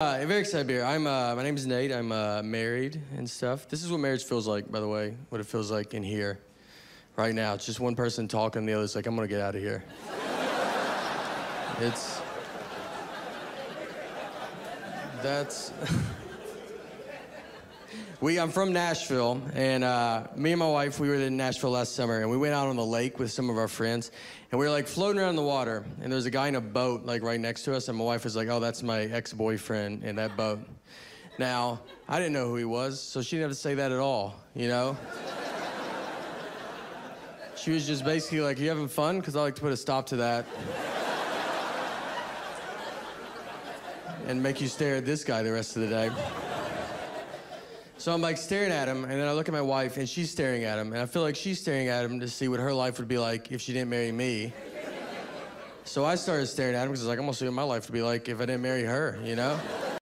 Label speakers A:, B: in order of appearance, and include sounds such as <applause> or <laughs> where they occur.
A: Uh, very excited to be here. I'm, uh, my name is Nate. I'm uh, married and stuff. This is what marriage feels like, by the way, what it feels like in here right now. It's just one person talking, the other's like, I'm gonna get out of here. it's. That's. <laughs> we, I'm from Nashville, and uh, me and my wife, we were in Nashville last summer, and we went out on the lake with some of our friends, and we were like floating around the water, and there's a guy in a boat like right next to us, and my wife was like, "Oh, that's my ex-boyfriend in that boat." Now, I didn't know who he was, so she didn't have to say that at all, you know. She was just basically like, "You having fun?" Because I like to put a stop to that. and make you stare at this guy the rest of the day. So I'm like staring at him, and then I look at my wife, and she's staring at him, and I feel like she's staring at him to see what her life would be like if she didn't marry me. So I started staring at him because I was like, I'm gonna see what my life would be like if I didn't marry her, you know?